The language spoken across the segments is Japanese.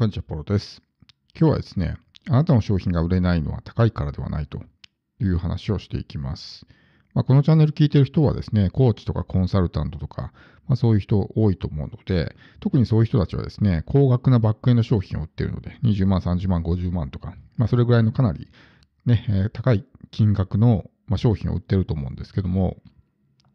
こんにちは、ポロです。今日はですね、あなたの商品が売れないのは高いからではないという話をしていきます。まあ、このチャンネル聞いてる人はですね、コーチとかコンサルタントとか、まあ、そういう人多いと思うので、特にそういう人たちはですね、高額なバックエンド商品を売ってるので、20万、30万、50万とか、まあ、それぐらいのかなり、ね、え、高い金額の、商品を売ってると思うんですけども、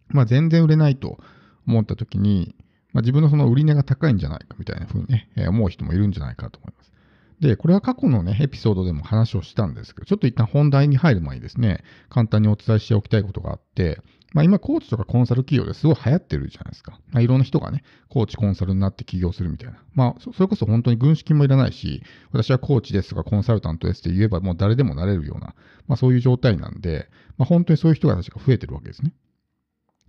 まあ、全然売れないと思った時に、まあ、自分のその売り値が高いんじゃないかみたいな風にね、えー、思う人もいるんじゃないかと思います。で、これは過去のね、エピソードでも話をしたんですけど、ちょっと一旦本題に入る前にですね、簡単にお伝えしておきたいことがあって、まあ今、コーチとかコンサル企業ですごい流行ってるじゃないですか。まあ、いろんな人がね、コーチ、コンサルになって起業するみたいな。まあ、それこそ本当に軍資金もいらないし、私はコーチですとかコンサルタントですって言えばもう誰でもなれるような、まあそういう状態なんで、まあ本当にそういう人たちが増えてるわけですね。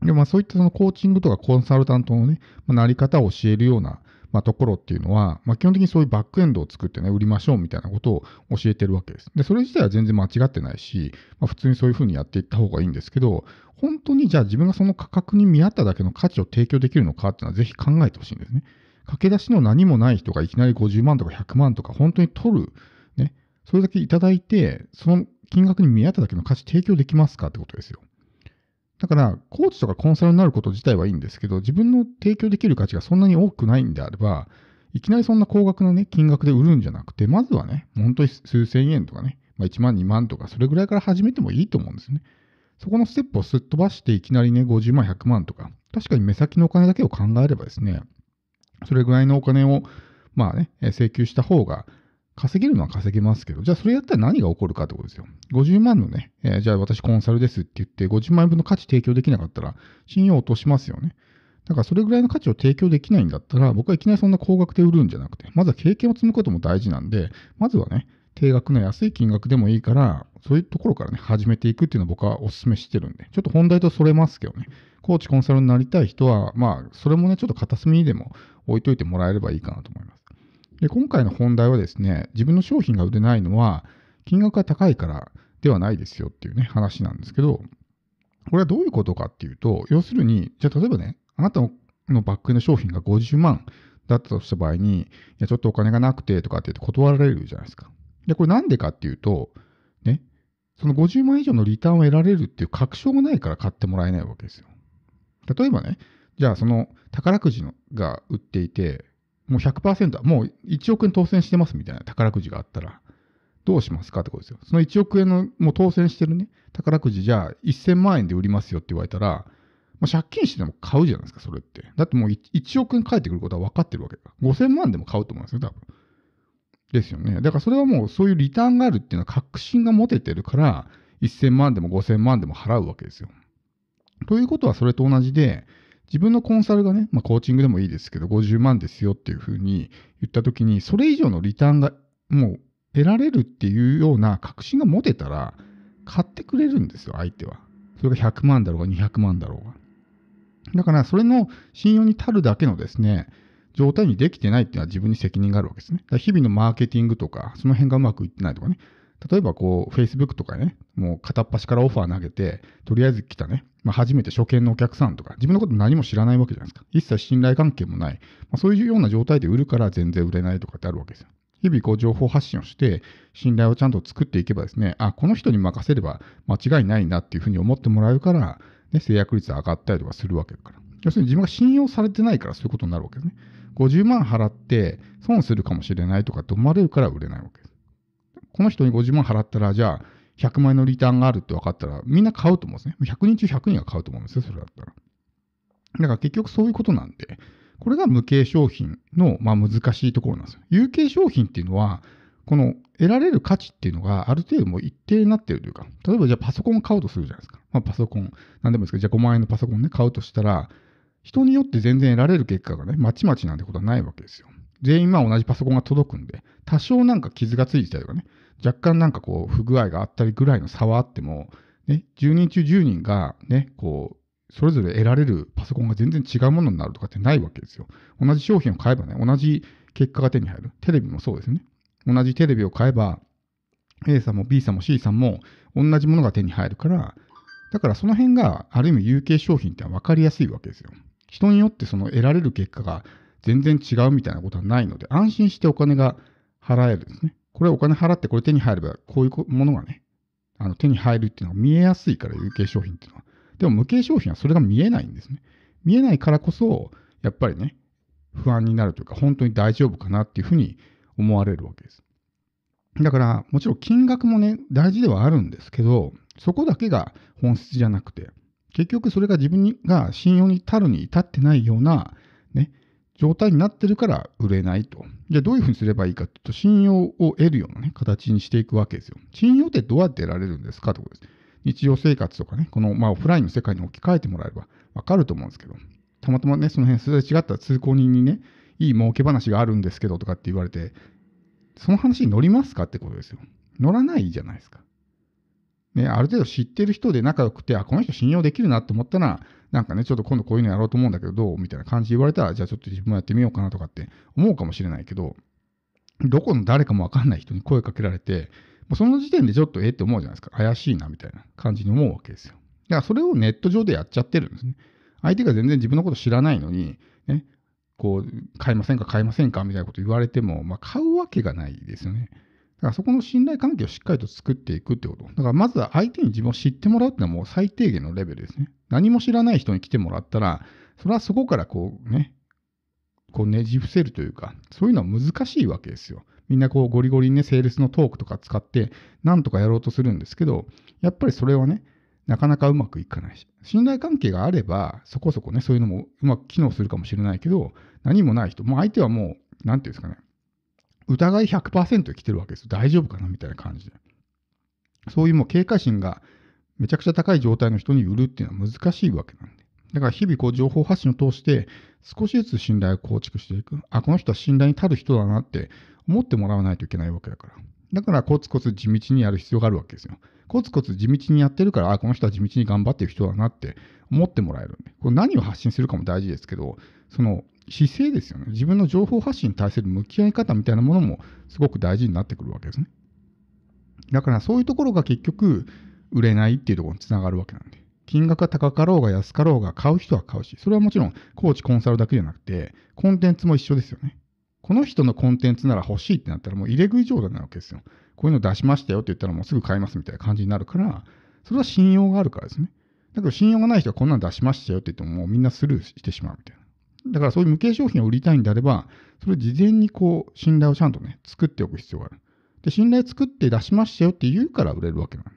で、まあそういったそのコーチングとかコンサルタントのね、まあ、なり方を教えるような、まあ、ところっていうのは、まあ、基本的にそういうバックエンドを作ってね、売りましょうみたいなことを教えてるわけです。で、それ自体は全然間違ってないし、まあ、普通にそういうふうにやっていった方がいいんですけど、本当にじゃあ自分がその価格に見合っただけの価値を提供できるのかっていうのはぜひ考えてほしいんですね。駆け出しの何もない人がいきなり50万とか100万とか本当に取る、ね、それだけいただいて、その金額に見合っただけの価値提供できますかってことですよ。だから、コーチとかコンサルになること自体はいいんですけど、自分の提供できる価値がそんなに多くないんであれば、いきなりそんな高額なね、金額で売るんじゃなくて、まずはね、本当に数千円とかね、まあ、1万、2万とか、それぐらいから始めてもいいと思うんですね。そこのステップをすっ飛ばして、いきなりね、50万、100万とか、確かに目先のお金だけを考えればですね、それぐらいのお金を、まあね、請求した方が、稼げるのは稼げますけど、じゃあそれやったら何が起こるかってことですよ。50万のね、えー、じゃあ私コンサルですって言って、50万円分の価値提供できなかったら、信用落としますよね。だからそれぐらいの価値を提供できないんだったら、僕はいきなりそんな高額で売るんじゃなくて、まずは経験を積むことも大事なんで、まずはね、定額の安い金額でもいいから、そういうところからね、始めていくっていうのを僕はお勧めしてるんで、ちょっと本題とそれますけどね、コーチコンサルになりたい人は、まあ、それもね、ちょっと片隅にでも置いといてもらえればいいかなと思います。で、今回の本題はですね、自分の商品が売れないのは、金額が高いからではないですよっていうね、話なんですけど、これはどういうことかっていうと、要するに、じゃあ例えばね、あなたのバックの商品が50万だったとした場合に、いや、ちょっとお金がなくてとかって言って断られるじゃないですか。で、これなんでかっていうと、ね、その50万以上のリターンを得られるっていう確証がないから買ってもらえないわけですよ。例えばね、じゃあその宝くじのが売っていて、もう100%、もう1億円当選してますみたいな宝くじがあったら、どうしますかってことですよ。その1億円のもう当選してるね、宝くじじゃあ1000万円で売りますよって言われたら、まあ、借金してでも買うじゃないですか、それって。だってもう 1, 億円返ってくることは分かってるわけだから。5000万でも買うと思うんですよ、多分。ですよね。だからそれはもうそういうリターンがあるっていうのは確信が持ててるから、1000万でも5000万でも払うわけですよ。ということはそれと同じで、自分のコンサルがね、まあ、コーチングでもいいですけど、50万ですよっていうふうに言ったときに、それ以上のリターンがもう得られるっていうような確信が持てたら、買ってくれるんですよ、相手は。それが100万だろうが200万だろうが。だから、それの信用に足るだけのですね、状態にできてないっていうのは自分に責任があるわけですね。日々のマーケティングとか、その辺がうまくいってないとかね。例えばこう、Facebook とかね、もう片っ端からオファー投げて、とりあえず来たね、まあ、初めて初見のお客さんとか、自分のこと何も知らないわけじゃないですか。一切信頼関係もない。まあ、そういうような状態で売るから全然売れないとかってあるわけですよ。日々こう情報発信をして、信頼をちゃんと作っていけばですね、あ、この人に任せれば間違いないなっていうふうに思ってもらえるから、ね、制約率上がったりとかするわけだから。要するに自分が信用されてないからそういうことになるわけですね。50万払って損するかもしれないとかって思われるから売れないわけです。この人に50万払ったら、じゃあ、100万円のリターンがあるって分かったら、みんな買うと思うんですね。100人中100人が買うと思うんですよ、それだったら。だから結局そういうことなんで、これが無形商品の、まあ、難しいところなんですよ。有形商品っていうのは、この得られる価値っていうのがある程度もう一定になってるというか、例えばじゃあパソコン買うとするじゃないですか。まあ、パソコン、なんでもいいですけど、じゃあ5万円のパソコンね、買うとしたら、人によって全然得られる結果がね、まちまちなんてことはないわけですよ。全員まあ同じパソコンが届くんで、多少なんか傷がついてたりとかね、若干なんかこう不具合があったりぐらいの差はあっても、ね、10人中10人がね、こう、それぞれ得られるパソコンが全然違うものになるとかってないわけですよ。同じ商品を買えばね、同じ結果が手に入る。テレビもそうですね。同じテレビを買えば、A さんも B さんも C さんも同じものが手に入るから、だからその辺がある意味有形商品って分かりやすいわけですよ。人によってその得られる結果が全然違うみたいなことはないので、安心してお金が払えるんですね。これお金払ってこれ手に入れば、こういうものがね、あの手に入るっていうのが見えやすいから、有形商品っていうのは。でも無形商品はそれが見えないんですね。見えないからこそ、やっぱりね、不安になるというか、本当に大丈夫かなっていうふうに思われるわけです。だから、もちろん金額もね、大事ではあるんですけど、そこだけが本質じゃなくて、結局それが自分が信用に足るに至ってないような、状態になってるから売れないと。じゃあどういうふうにすればいいかというと、信用を得るような、ね、形にしていくわけですよ。信用ってどうやって得られるんですかということです。日常生活とかね、この、まあ、オフラインの世界に置き換えてもらえればわかると思うんですけど、たまたまね、その辺すれ違った通行人にね、いい儲け話があるんですけどとかって言われて、その話に乗りますかってことですよ。乗らないじゃないですか。ね、ある程度知ってる人で仲良くて、あ、この人信用できるなって思ったら、なんかね、ちょっと今度こういうのやろうと思うんだけど、どうみたいな感じで言われたら、じゃあちょっと自分もやってみようかなとかって思うかもしれないけど、どこの誰かもわかんない人に声かけられて、もうその時点でちょっとえって思うじゃないですか。怪しいなみたいな感じに思うわけですよ。だからそれをネット上でやっちゃってるんですね。相手が全然自分のこと知らないのに、ね、こう、買いませんか買いませんかみたいなこと言われても、まあ、買うわけがないですよね。だからそこの信頼関係をしっかりと作っていくってこと。だからまずは相手に自分を知ってもらうっていうのはもう最低限のレベルですね。何も知らない人に来てもらったら、それはそこからこうね、こうねじ伏せるというか、そういうのは難しいわけですよ。みんなこうゴリゴリにね、セールスのトークとか使って、なんとかやろうとするんですけど、やっぱりそれはね、なかなかうまくいかないし、信頼関係があれば、そこそこね、そういうのもうまく機能するかもしれないけど、何もない人、もう相手はもう、なんていうんですかね、疑い100%来てるわけですよ。大丈夫かなみたいな感じで。そういうもう警戒心がめちゃくちゃ高い状態の人に売るっていうのは難しいわけなんで。だから日々こう情報発信を通して少しずつ信頼を構築していく。あ、この人は信頼に足る人だなって思ってもらわないといけないわけだから。だからコツコツ地道にやる必要があるわけですよ。コツコツ地道にやってるから、あ、この人は地道に頑張ってる人だなって思ってもらえるんで。これ何を発信するかも大事ですけど、その姿勢ですよね。自分の情報発信に対する向き合い方みたいなものもすごく大事になってくるわけですね。だからそういうところが結局売れないっていうところにつながるわけなんで。金額が高かろうが安かろうが買う人は買うし、それはもちろんコーチコンサルだけじゃなくて、コンテンツも一緒ですよね。この人のコンテンツなら欲しいってなったらもう入れ食い状態なわけですよ。こういうの出しましたよって言ったらもうすぐ買いますみたいな感じになるから、それは信用があるからですね。だけど信用がない人はこんなの出しましたよって言ってももうみんなスルーしてしまうみたいな。だからそういう無形商品を売りたいんであれば、それを事前にこう、信頼をちゃんとね、作っておく必要がある。で、信頼作って出しましたよって言うから売れるわけなんで。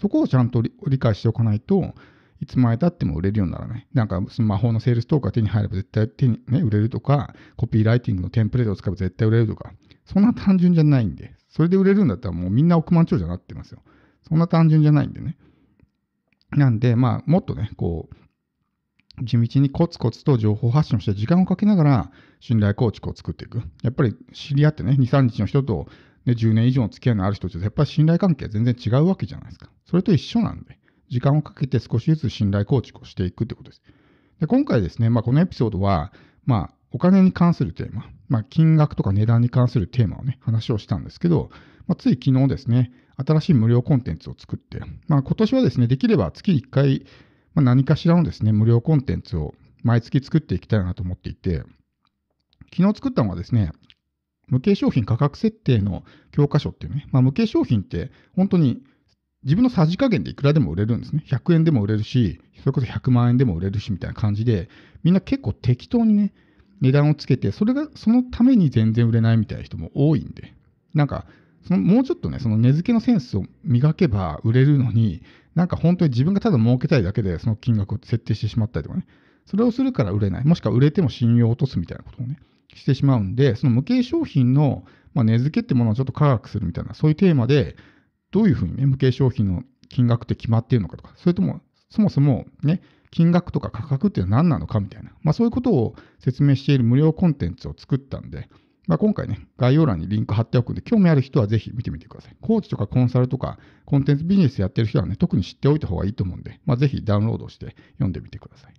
そこをちゃんと理解しておかないと、いつまでたっても売れるようにならない。なんか、魔法のセールストークが手に入れば絶対手に、ね、売れるとか、コピーライティングのテンプレートを使えば絶対売れるとか、そんな単純じゃないんで、それで売れるんだったらもうみんな億万長者になってますよ。そんな単純じゃないんでね。なんで、まあ、もっとね、こう、地道にコツコツと情報発信をして時間をかけながら信頼構築を作っていく。やっぱり知り合ってね、2、3日の人と、ね、10年以上の付き合いのある人とやっぱり信頼関係は全然違うわけじゃないですか。それと一緒なんで、時間をかけて少しずつ信頼構築をしていくってことです。で今回ですね、まあ、このエピソードは、まあ、お金に関するテーマ、まあ、金額とか値段に関するテーマをね、話をしたんですけど、まあ、つい昨日ですね、新しい無料コンテンツを作って、まあ、今年はですね、できれば月1回、まあ、何かしらのですね、無料コンテンツを毎月作っていきたいなと思っていて、昨日作ったのはですね、無形商品価格設定の教科書っていうね、まあ、無形商品って本当に自分のさじ加減でいくらでも売れるんですね。100円でも売れるし、それこそ100万円でも売れるしみたいな感じで、みんな結構適当にね、値段をつけて、それがそのために全然売れないみたいな人も多いんで、なんか、そのもうちょっとね、その値付けのセンスを磨けば売れるのに、なんか本当に自分がただ儲けたいだけでその金額を設定してしまったりとかね、それをするから売れない、もしくは売れても信用を落とすみたいなことをね、してしまうんで、その無形商品の、まあ、値付けってものをちょっと科学するみたいな、そういうテーマで、どういうふうにね、無形商品の金額って決まっているのかとか、それとも、そもそもね、金額とか価格っていうのは何なのかみたいな、まあ、そういうことを説明している無料コンテンツを作ったんで、まあ、今回ね、概要欄にリンク貼っておくんで、興味ある人はぜひ見てみてください。コーチとかコンサルとか、コンテンツビジネスやってる人はね、特に知っておいた方がいいと思うんで、まあ、ぜひダウンロードして読んでみてください。